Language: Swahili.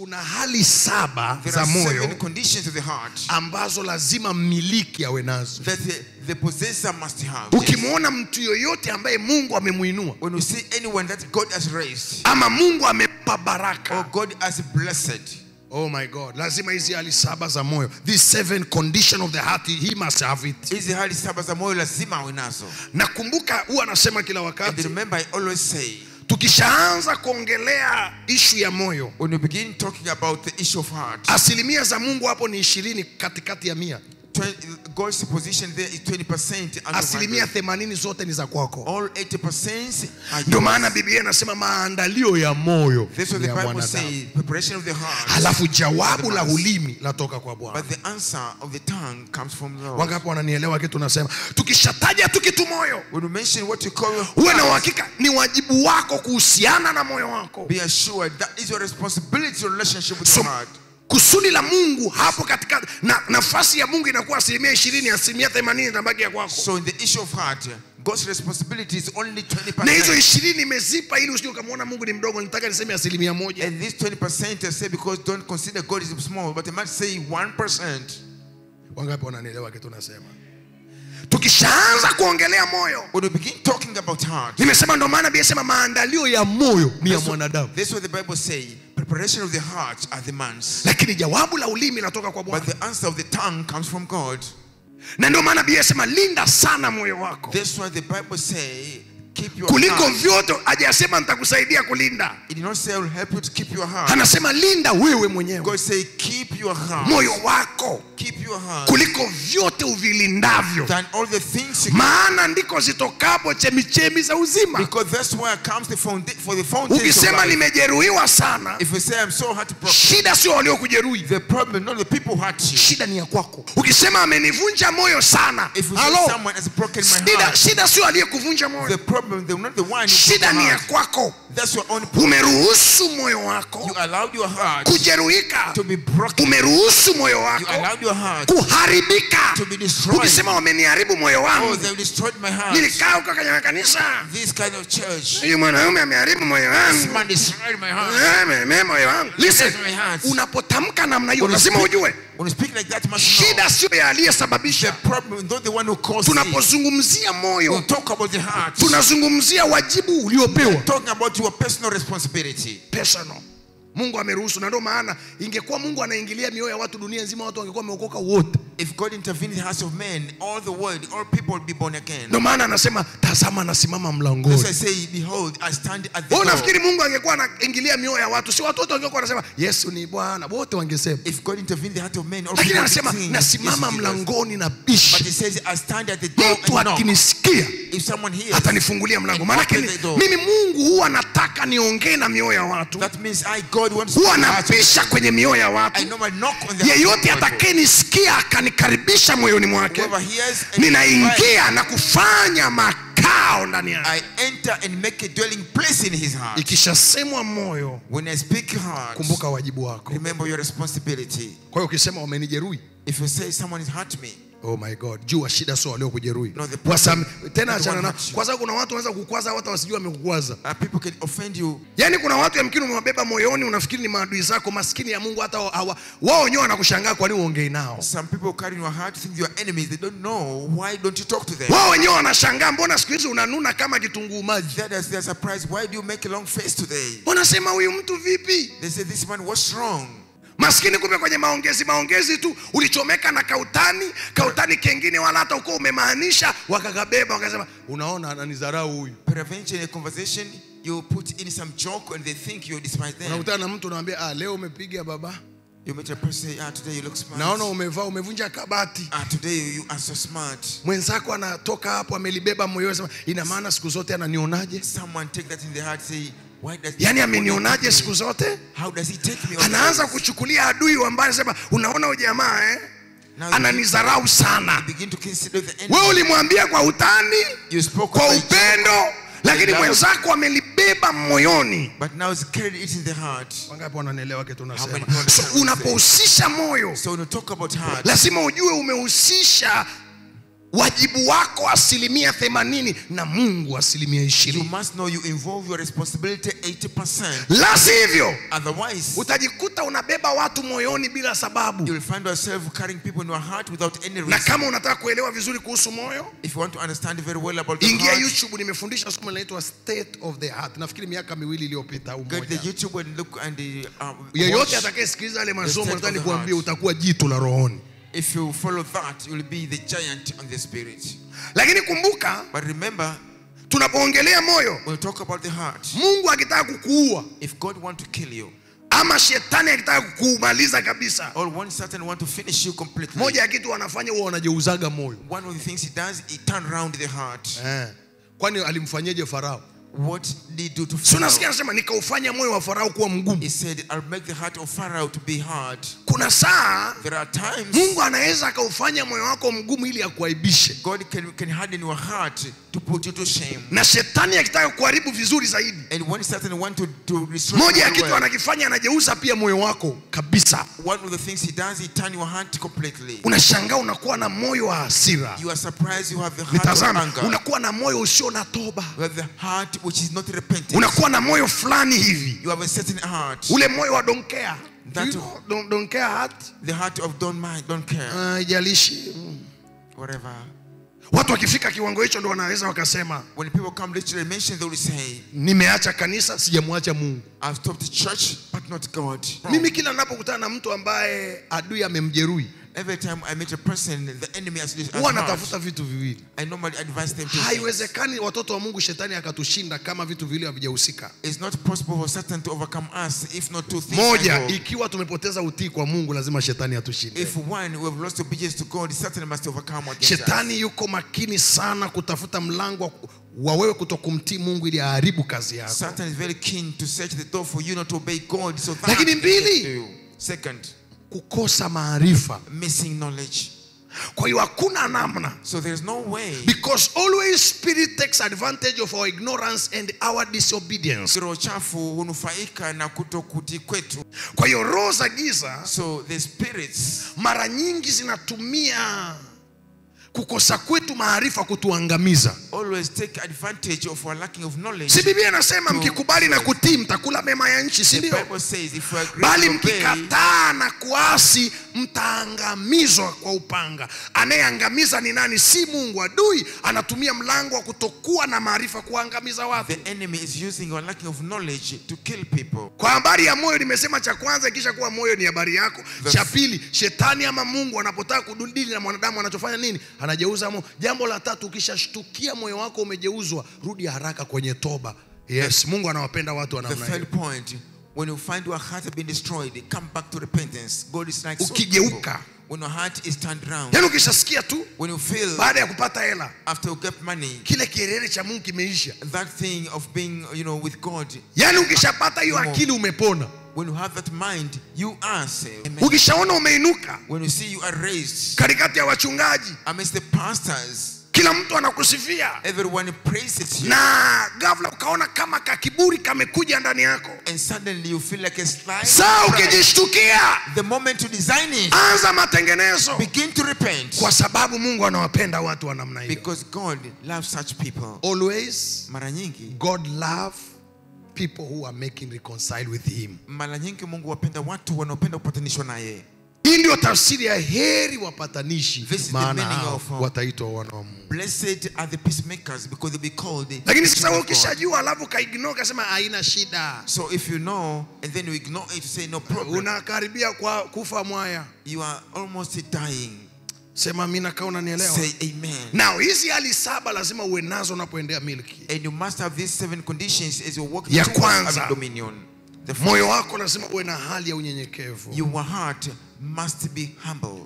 kuna hali saba There za moyo conditions of the heart ambazo lazima mmiliki awe nazo the, the possessor must have. Ukimwona mtu yoyote ambaye mungu amemwinua When you see anyone that God has raised ama mungu amempa or baraka God has blessed, oh my god lazima hizi hali saba za moyo these seven condition of the heart he must have it hizi hali saba za moyo lazima awe nazo. nakumbuka huwa anasema kila wakati, And remember, I always say, tukishaanza kuongelea ishu ya moyo when you begin talking about the issue of heart, asilimia za mungu hapo ni ishirini katikati ya mia. 20, God's position there is 20% asilimia 100. themanini zote ni za kwako All 80% ndio maana biblia inasema maandalio ya moyo That's what the Bible says, preparation of the heart. halafu jawabu la ulimi latoka kwa bwana But the answer of the tongue comes from the Lord. wangapi wananielewa kitu nasema tukishataja tu kitu moyo When you mention what you call uwe na uhakika ni wajibu wako kuhusiana na moyo wako be assured that is your responsibility, your relationship with so, your heart. Kusudi la mungu hapo katika na, nafasi ya mungu inakuwa asilimia ishirini asilimia themanini inabaki ya kwako So in the issue of heart, God's responsibility is only na hizo 20%. ishirini imezipa ili usije ukamwona mungu ni mdogo nitaka niseme asilimia moja And this 20% I say because don't consider God is small, but I might say 1%. wangapi wananielewa kitu nasema tukishaanza kuongelea moyo When we begin talking about heart, nimesema ndo maana bia sema maandalio ya moyo ni ya mwanadamu what, that's what the Bible say. Preparation of the heart are the man's. lakini jawabu la ulimi linatoka kwa But the answer of the tongue comes from God. na ndio maana Biblia inasema linda sana moyo wako That's why the Bible say, kuliko vyote hajasema nitakusaidia kulinda. It did not say I will help you to keep your heart. anasema linda wewe mwenyewe. God say, keep your heart. moyo wako Keep your heart. kuliko vyote uvilindavyo. Than all the things you maana ndiko zitokapo chemichemi za uzima. Because that's where comes the founda- for the fountains of ukisema nimejeruhiwa sana If you say I'm so shida sio waliokujeruhi. The problem not the people hurt you. shida ni ya kwako. Ukisema amenivunja moyo sana If you say someone has broken my shida, heart, shida sio aliyekuvunja moyo. the problem shida ni ya kwako. Umeruhusu moyo wako kujeruhika. to be broken. umeruhusu moyo wako allowed your heart kuharibika. to be destroyed. ukisema wameniharibu moyo Oh, wangu they've destroyed my heart. nilikaa huko kwenye kanisa This kind of church. huyu mwanaume ameharibu moyo wangu. Moyo wangu. Unapotamka namna hiyo lazima ujue Shida sio ya aliyesababisha. Tunapozungumzia moyo. Talk about the heart. tunazungumzia wajibu uliopewa. Talking about your personal responsibility. personal. Mungu ameruhusu na ndio maana ingekuwa mungu anaingilia mioyo ya watu dunia nzima watu wangekuwa wameokoka wote If God intervened in the hearts of men, all the world, all people will be born again. ndio maana anasema tazama nasimama That's why mlangoni I say, Behold, I stand at the door. unafikiri mungu angekuwa anaingilia mioyo ya watu si watoto wangekuwa wanasema yesu ni bwana wote wangesema If God intervened in the heart of men, all lakini people anasema born again. nasimama anasema, nasimama mlangoni na But He says, I stand at the door mtu and knock. akinisikia If someone hears, atanifungulia mlango Maana mimi mungu huwa nataka niongee na mioyo ya watu that means I, God, want to huwa napisha kwenye mioyo ya watu. I watu normally knock on the yeyote atakayenisikia atakayenisikia akanikaribisha moyoni mwake. Ninaingia na kufanya makao ndani yake. Ikishasemwa moyo When I speak heart, kumbuka wajibu wako. kwa hiyo ukisema wamenijeruhi If you say someone has hurt me, oh my god jua shida sio waliokujeruhi tena achana na kwa sababu kuna watu wanaweza kukwaza hata wasijua wamekukwaza uh, people can offend you. yaani kuna watu yamkini umewabeba moyoni unafikiri ni maadui zako maskini ya mungu hata hawa- wao wenyewe wanakushangaa kwa nini uongei nao Some people carry in your heart think you are enemies. They don't know. Why don't you talk to them? wao wenyewe wanashangaa mbona siku hizi unanuna kama kitunguu maji is, they're surprised. Why do you make a long face today? wanasema huyu mtu vipi They say, This man, what's wrong? Maskini kumbe kwenye maongezi maongezi tu ulichomeka na kautani kautani kengine wala hata uko umemaanisha wakakabeba wakasema unaona ananidharau huyu prevention conversation, you put in some joke and they think you despise them. unakutana na mtu unamwambia ah, leo umepiga baba You meet a person say, Ah, today you look smart. naona umevaa umevunja kabati Ah, today you are so smart. mwenzako anatoka hapo amelibeba moyoni sema ina maana siku zote ananionaje Someone take that in the heart, say, yaani amenionaje siku zote? How does he take me? all the anaanza kuchukulia adui ambaye anasema unaona huyu jamaa eh? ananizarau sana. wewe ulimwambia kwa utani kwa upendo lakini mwenzako amelibeba moyoni. But now it's carried it in the heart. wangapi wananielewa kitu many nasema people understand so unapohusisha moyo So when you talk about heart, lazima ujue umehusisha wajibu wako asilimia themanini na mungu asilimia You ishirini must know you involve your responsibility 80%. la sivyo Otherwise, utajikuta unabeba watu moyoni bila sababu. you will find yourself carrying people in your heart without any na kama unataka kuelewa vizuri kuhusu moyo If you want to understand very well about the ingia heart, youtube nimefundisha somo linaitwa state of the heart. Nafikiri miaka miwili iliyopita au go to the moja. YouTube and look and the, um, yeyote atakayesikiliza yale masomo of nataka nikuambie utakuwa jitu la rohoni If you follow that, you will be the giant on the spirit. lakini kumbuka But remember, tunapoongelea moyo when we talk about the heart, mungu akitaka kukuua if God want to kill you, ama shetani akitaka kukumaliza kabisa or one Satan want to finish you completely, moja ya kitu wanafanya huwa wanajeuzaga moyo one of the things he does, he turn around the heart. eh. kwani alimfanyeje farao What did he do to Pharaoh? unasikia anasema nikaufanya moyo wa farao kuwa mgumu He said, I'll make the heart of Pharaoh to be hard. kuna saa There are times mungu anaweza akaufanya moyo wako mgumu ili akuaibishe God can, can harden your heart to put you to shame. na shetani akitaka kuharibu vizuri zaidi And when Satan want to, to destroy moja ya kitu anakifanya anageuza pia moyo wako kabisa one of the things he does, he turn your heart completely. unashangaa unakuwa na moyo wa hasira You are surprised you have the heart of anger. unakuwa na moyo usio na toba You have the heart which is not repentant. unakuwa na moyo fulani hivi You have a certain heart. ule moyo wa donkea That- you know, don't, don't care heart? The heart of don't mind, don't care. Ah, haijalishi mm. Whatever. watu wakifika kiwango hicho ndo wanaweza wakasema When people come literally mention, they will say, nimeacha kanisa sijamwacha mungu I've stopped the church, but not God. mimi kila napokutana na mtu ambaye adui amemjeruhi Every time I meet a person, the enemy has, this. huwa anatafuta vitu viwili I normally advise them to haiwezekani watoto wa mungu shetani akatushinda kama vitu viwili havijahusika It's not possible for Satan to overcome us if not two things. moja ikiwa tumepoteza utii kwa mungu lazima shetani atushinde If one, we have lost obedience to God, Satan must overcome against us. shetani yuko makini sana kutafuta mlango wa- wewe kutokumtii mungu ili aharibu kazi yako Satan is very keen to search the door for you not to obey God. So that Lakini mbili. Second, kukosa maarifa missing knowledge. kwa hiyo hakuna namna So there's no way. because always spirit takes advantage of our ignorance and our disobedience Roho chafu hunufaika na kutokuti kwetu. kwa hiyo roho za giza So the spirits mara nyingi zinatumia kukosa kwetu maarifa kutuangamiza always take advantage of our lacking of knowledge. si biblia inasema mkikubali na kutii mtakula mema ya nchi si ndio? Bible says if we agree bali mkikataa na kuasi mtaangamizwa kwa upanga. Anayeangamiza ni nani? Si mungu. Adui anatumia mlango wa kutokuwa na maarifa kuangamiza watu. The enemy is using our lacking of knowledge to kill people. kwa habari ya moyo nimesema cha kwanza ikisha kuwa moyo ni habari yako. Cha pili shetani ama mungu anapotaka kudundili na mwanadamu anachofanya nini? Anajeuza moyo jambo la tatu ukishashtukia moyo wako umejeuzwa rudi haraka kwenye toba. Yes mungu anawapenda watu wa namna hiyo. when you find your heart has been destroyed, come back to repentance. God is like Ukigeuka. When your heart is turned round, yaani ukishasikia tu when you feel baada ya kupata hela after you get money, kile kielele cha mungu kimeisha. that thing of being, you know, with God, yaani ukishapata hiyo akili umepona. When you have that mind, you are saved. Ukishaona umeinuka When you see you are raised katikati ya wachungaji amidst the pastors, kila mtu anakusifia everyone praises you, na ghafla ukaona kama kakiburi kamekuja ndani yako and suddenly you feel like a slide. saa ukijishtukia The moment you design it, anza matengenezo begin to repent. kwa sababu mungu anawapenda watu wa namna hiyo Because God loves such people. always Mara nyingi, god love people who are making reconcile with him mara nyingi Mungu wapenda watu wanaopenda kupatanishwa naye. Hii ndio tafsiri ya heri wapatanishi the maana hao uh, wataitwa wana wa mungu Blessed are the peacemakers because they be called lakini sasa ukishajua alafu kaignore kasema haina shida So if you know and then you ignore it, say no problem, unakaribia kwa kufa mwaya you are almost dying. sema mi nakaa unanielewa Say amen. Now hizi hali saba lazima uwe nazo unapoendea milki And you must have these seven conditions as you walk Ya kwanza. dominion. Moyo wako lazima uwe na hali ya unyenyekevu your heart must be humble.